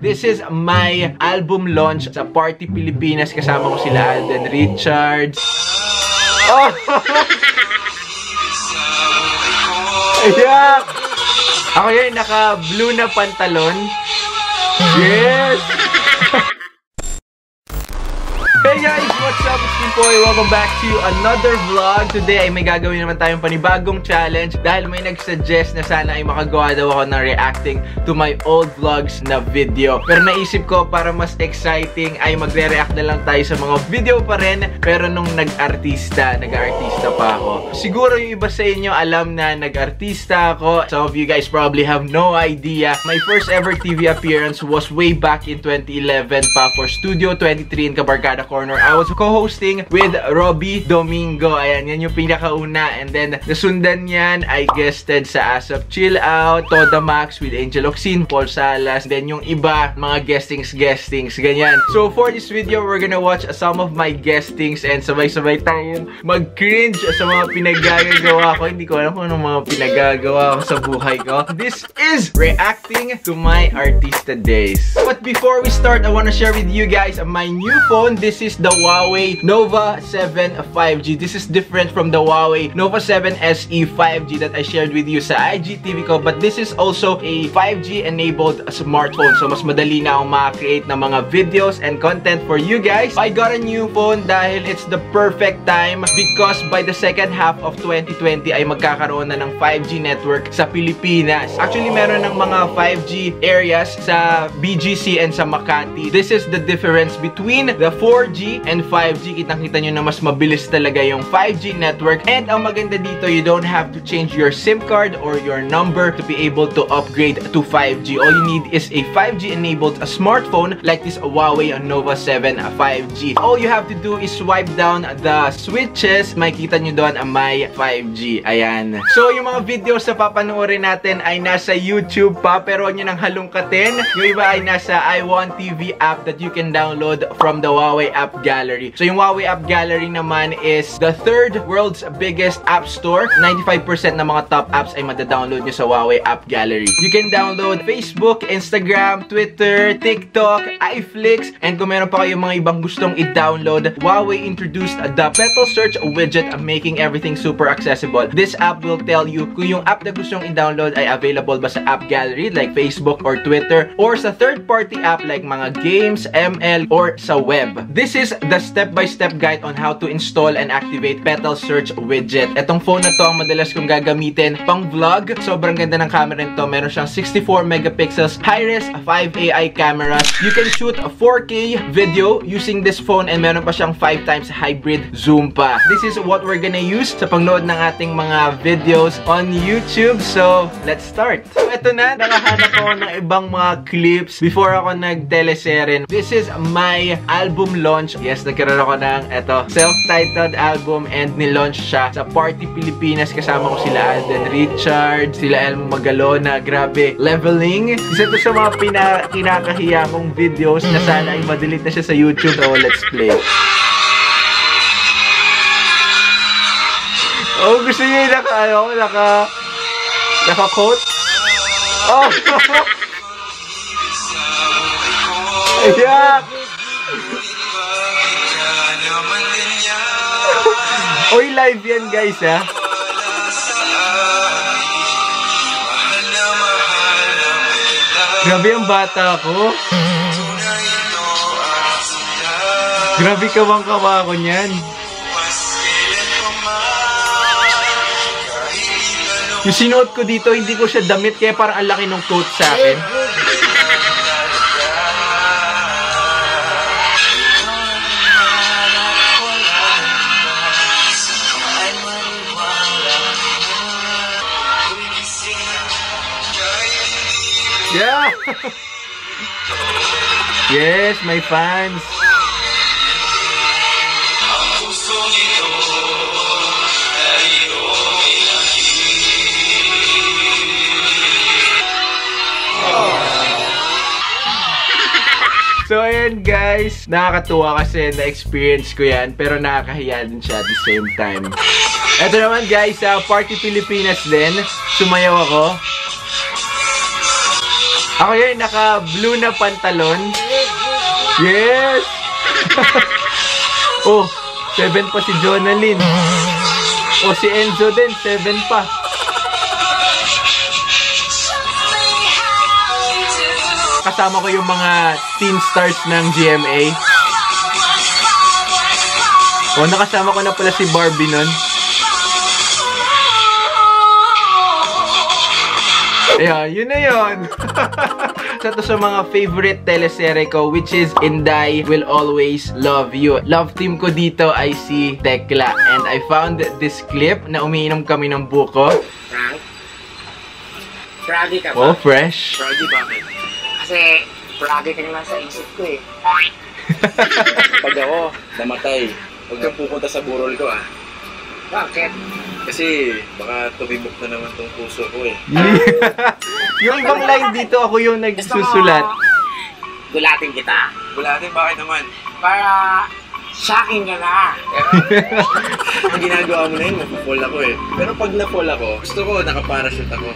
This is my album launch sa Party Pilipinas. Kasama ko sila Alden Richards. Oh! Ayan! Ako yun, naka-blue na pantalon. Yes! Hey guys! What's up? It's Kimpoy. Welcome back to another vlog. Today ay may gagawin naman tayong panibagong challenge dahil may nag-suggest na sana ay makagawa daw ako ng reacting to my old vlogs na video. Pero naisip ko para mas exciting ay magre-react na lang tayo sa mga video pa rin pero nung nag-artista, nag-artista pa ako. Siguro yung iba sa inyo alam na nag-artista ako. Some of you guys probably have no idea. My first ever TV appearance was way back in 2011 pa for Studio 23 in Cabarcada Corner. I was co-hosting with Robbie Domingo. Ayan, yan yung pinakauna. And then, nasundan yan, I guested sa Asap Chill Out, Toda Max with Angel Oxin, Paul Salas. Then yung iba, mga guestings-guestings, ganyan. So, for this video, we're gonna watch some of my guestings and sabay-sabay tayong mag-cringe sa mga pinagagagawa ko. Hindi ko alam kung anong mga pinagagawa ko sa buhay ko. This is reacting to my artista days. But before we start, I wanna share with you guys my new phone. This is the Huawei Nova 7 5G. This is different from the Huawei Nova 7 SE 5G that I shared with you sa IGTV ko. But this is also a 5G enabled smartphone. So mas madali na akong makakreate ng mga videos and content for you guys. I got a new phone dahil it's the perfect time because by the second half of 2020 ay magkakaroon na ng 5G network sa Pilipinas. Actually, meron ng mga 5G areas sa BGC and sa Makati. This is the difference between the 4G and 5G. Kitang-kita nyo na mas mabilis talaga yung 5G network. And ang maganda dito, you don't have to change your SIM card or your number to be able to upgrade to 5G. All you need is a 5G enabled smartphone like this Huawei Nova 7 5G. All you have to do is swipe down the switches. Makikita nyo doon ang my 5G. Ayan. So, yung mga videos na papanoorin natin ay nasa YouTube pa pero huwag nyo nang halungkatin. Yung iba ay nasa iWant TV app that you can download from the Huawei App Gallery. So yung Huawei App Gallery naman is the third world's biggest app store. 95% ng mga top apps ay madadownload nyo sa Huawei App Gallery. You can download Facebook, Instagram, Twitter, TikTok, iFlix, and kung meron pa kayong mga ibang gustong i-download, Huawei introduced the Petal Search widget making everything super accessible. This app will tell you kung yung app na gusto nyong i-download ay available ba sa App Gallery like Facebook or Twitter or sa third-party app like mga games, ML, or sa web. This is the step-by-step -step guide on how to install and activate Petal Search widget. Etong phone na to ang madalas kong gagamitin pang vlog. Sobrang ganda ng camera nito. Meron siyang 64 megapixels, high-res 5 AI camera. You can shoot a 4K video using this phone and meron pa siyang 5 times hybrid zoom pa. This is what we're gonna use sa pagnood ng ating mga videos on YouTube. So, let's start. So, ito na. Nakahanap ako ng ibang mga clips before ako nag-teleserye. This is my album launch. Yes, nagkaroon ako ng eto, self-titled album and nilaunch siya sa Party Pilipinas. Kasama ko sila Alden Richards, sila Elmo Magalona. Grabe, leveling. Isa to sa mga pina kinakahiya kong videos na sana ay madelete na siya sa YouTube. So, let's play. Oh, gusto niya yung naka, ano, naka, naka-coat? Oh! Ayan! Oy, live yan guys ha. Grabe ang bata ko. Grabe kawang kawa ko niyan. Yung sinuot ko dito, hindi ko siya damit kaya parang ang laki ng coat sa akin. Yeah! yes, my fans! So, ayan guys. Nakakatuwa kasi na-experience ko yan. Pero nakakahiya din siya at the same time. Ito naman guys, sa Party Pilipinas din. Sumayaw ako. Ako yun, naka-blue na pantalon. Yes! oh, 7 pa si Jonalyn. Oh, si Enzo din, 7 pa. Kasama ko yung mga teen stars ng GMA. Oh, nakasama ko na pala si Barbie nun. Ayan, yun na yun. Sa to sa mga favorite teleserye ko, which is Inday Will Always Love You. Love team ko dito ay si Tekla. And I found this clip na umiinom kami ng buko. Frank? Froggy ka Oh, ba? fresh. Froggy bakit? Kasi froggy ka naman sa isip ko eh. Pag ako, namatay, huwag kang pupunta sa burol ko ah. Bakit? Kasi baka tumibok na naman tong puso ko eh. yung ibang line dito, ako yung nagsusulat. Gulatin kita? Bulate, bakit naman? Para sa akin ka na. Ang ginagawa mo na yun, mapapall ako eh. Pero pag na-fall ako, gusto ko nakaparachute ako.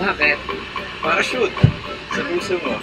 Bakit? Parachute! Sa puso mo.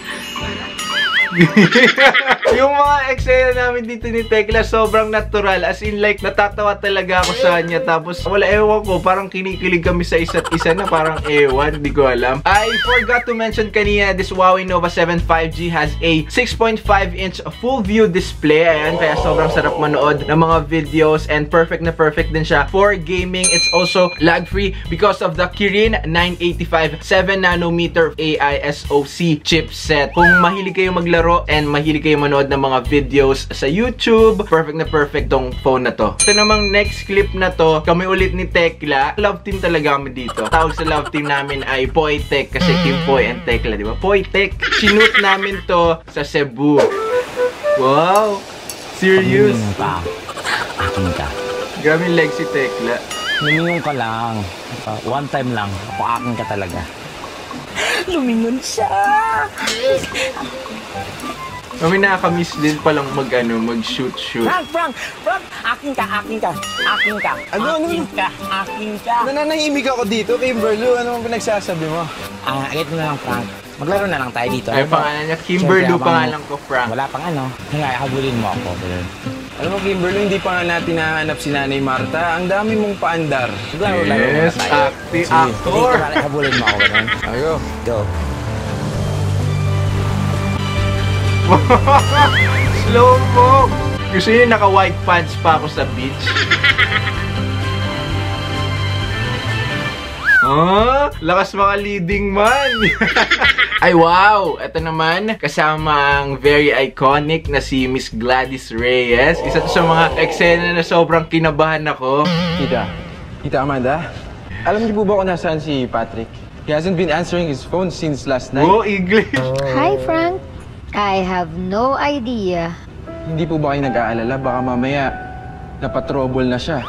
yung mga eksena namin dito ni Tekla sobrang natural. As in like natatawa talaga ako sa kanya. Tapos wala ewan ko parang kinikilig kami sa isa't isa na parang ewan di ko alam. I forgot to mention kanina this Huawei Nova 7 5G has a 6.5 inch full view display. Ayan kaya sobrang sarap manood ng mga videos and perfect na perfect din siya for gaming. It's also lag free because of the Kirin 985 7 nanometer AI SoC chipset. Kung mahilig kayo maglaro and mahilig kayo manood ng mga videos sa YouTube, perfect na perfect tong phone na to. Ito namang next clip na to, kami ulit ni Tekla. Love team talaga kami dito. Tawag sa love team namin ay Poytech kasi Kim Poy and Tekla, di ba? Poytech. Sinut namin to sa Cebu. Wow! Serious? Lumingon ka. Akin ka. Grabe yung leg si Tekla. Lumingon ka lang. Uh, one time lang. Ako akin ka talaga. Lumingon siya! Kami nakakamiss din palang mag, ano, mag-shoot shoot. Frank, Frank, Frank! Akin ka, akin ka, akin ka. Ano, ano? Akin ka, akin ka. Nananahimik ako dito, Kimberly. Ano ang pinagsasabi mo? Ah, agad mo na lang, Frank. Maglaro na lang tayo dito. Ay, Ano ba? pangalan niya, Kimberly Siyempre, habang pangalan ko, Frank. Wala pang ano. Hinga, habulin mo ako. Ganun. Alam mo, Kimberly, hindi pa nga natin nahanap si Nanay Marta. Ang dami mong paandar. Maglaro-laro muna Yes, tayo. acting Sige, actor. dito, habulin mo ako. Ganun. Ayo. Go. Slow mo! Gusto yun naka-white pants pa ako sa beach. Ah, lakas mga leading man. Ay wow, ito naman kasama ang very iconic na si Miss Gladys Reyes. Isa to sa mga eksena na sobrang kinabahan ako. Tita, Tita Amanda, alam niyo po ba kung nasaan si Patrick? He hasn't been answering his phone since last night. Oh, English. Hi, Frank. I have no idea. Hindi po ba kayo nag-aalala? Baka mamaya napatrouble na siya.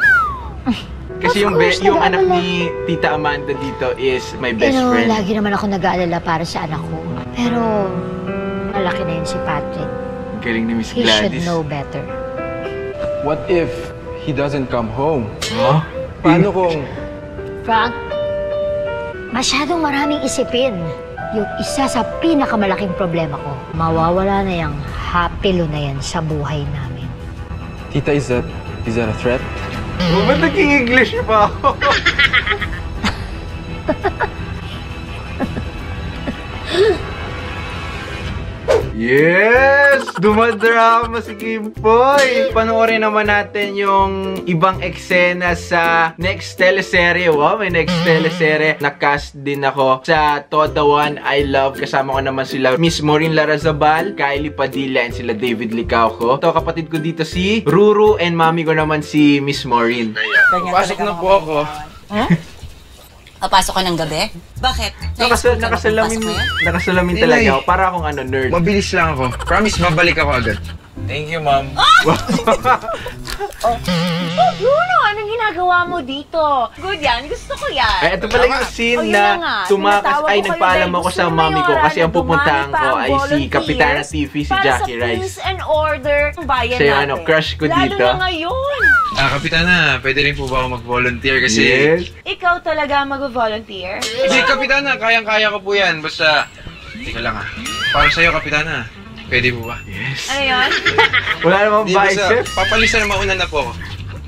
Kasi yung, course, yung anak nag-aalala. ni Tita Amanda dito is my best Pero friend. lagi naman ako nag-aalala para sa anak ko. Pero malaki na yun si Patrick. Ang Galing ni Miss He should Gladys. know better. What if he doesn't come home? Oh? Paano kung... Frank, masyadong maraming isipin. Yung isa sa pinakamalaking problema ko, mawawala na yung hapilo na yan sa buhay namin. Tita, is that, is that a threat? Oh, ba't naging-English pa ako? Yes! Dumadrama si Kim Poy! Panoorin naman natin yung ibang eksena sa next teleserye. Wow, may next teleserye. Nakast din ako sa Toda One I Love. Kasama ko naman sila Miss Maureen Larazabal, Kylie Padilla, and sila David Licauco. Ito kapatid ko dito si Ruru and mami ko naman si Miss Maureen. Pasok na po ako. Papasok ka ng gabi? Bakit? Nakasal, nakasalamin, nakasalamin talaga ako. Para akong ano, nerd. Mabilis lang ako. Promise, babalik ako agad. Thank you, ma'am. Bruno, anong ginagawa mo dito? Good yan, gusto ko yan. Ay, ito pala yung scene Oh, na na tumakas ay nagpaalam ako sa mami ko kasi ang pupuntahan ko ay si Kapitana TV, si para Jackie sa Rice. peace and order ng bayan Siya yung natin. ano, crush ko Lalo dito. na ngayon. Ah, Kapitana, pwede rin po ba ako mag-volunteer kasi... Yes. Ikaw talaga mag-volunteer? Hindi, Kapitana, kayang-kaya ko po yan. Basta Teka lang ah. Para sa'yo, Kapitana. Pwede mo ba? Ano yun? Wala namang Di ba sa, bicep. papalisa na mauna na po ako.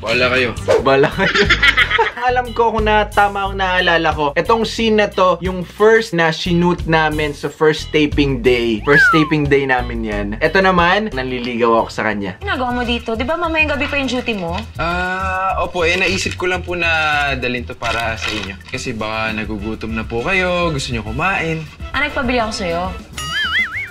Wala kayo. Bala kayo. Alam ko kung na tama ang naalala ko. Itong scene na to, yung first na shoot namin sa first taping day. First taping day namin yan. Ito naman, nanliligaw ako sa kanya. Ginagawa mo dito? Di ba mamayang gabi pa yung duty mo? Ah, opo, eh naisip ko lang po na dalhin to para sa inyo. Kasi baka nagugutom na po kayo, gusto nyo kumain. Ah, nagpabili ako sa'yo.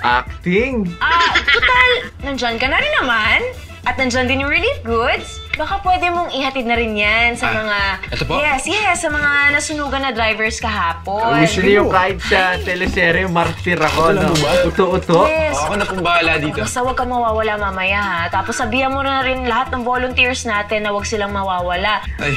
Acting! Ah, total, nandyan ka na rin naman. At nandyan din yung relief goods. Baka pwede mong ihatid na rin yan sa Ah, mga... ito po? Yes, yes, sa mga nasunugan na drivers kahapon. Niyo yung kahit sa teleserye, martir ako, no? Uto-uto. Yes. Ako na pong bahala dito. Basta huwag kang mawawala mamaya ha. Tapos sabihan mo na rin lahat ng volunteers natin na huwag silang mawawala. Ay,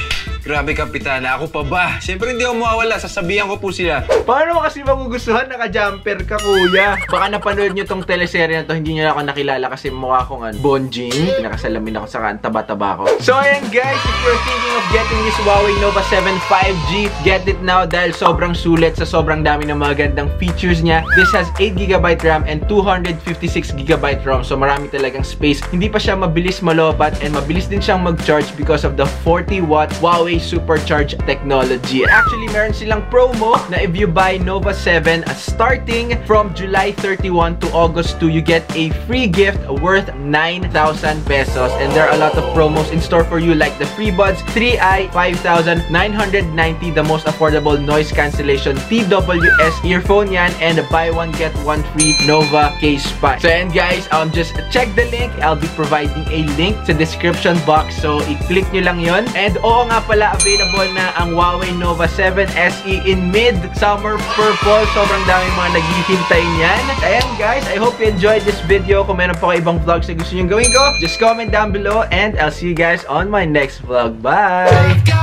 grabe Kapitana. Ako pa ba? Siyempre hindi ako mawawala. Sasabihan ko po sila. Paano mo kasi magugustuhan naka-jumper ka, kuya? Baka napanood nyo tong teleserye na to, hindi nyo ako nakilala kasi mukha akong ano, Bonjing. Nakasalamin ako sa kan, taba-taba ko. So ayan guys, if you're thinking of getting Huawei Nova 7 5G, get it now dahil sobrang sulit sa sobrang dami ng mga gandang features niya. This has 8GB RAM and 256GB ROM. So marami talagang space. Hindi pa siya mabilis malobat and mabilis din siyang mag-charge because of the 40 watt Huawei Supercharge technology. Actually, meron silang promo na if you buy Nova 7 uh, starting from July 31 to August 2, you get a free gift worth 9,000 pesos. And there are a lot of promos in store for you like the FreeBuds 3i 5,990, the most affordable noise cancellation TWS earphone yan, and buy one get one free Nova case pa. So and guys, um, just check the link. I'll be providing a link sa description box. So i-click nyo lang yon. And oo nga pala, available na ang Huawei Nova 7 SE in mid summer purple. Sobrang daming mga naghihintay niyan. Ayan guys, I hope you enjoyed this video. Kung meron pa kayo ibang vlogs na gusto nyo gawin ko, just comment down below and I'll see you guys on my next vlog. Bye!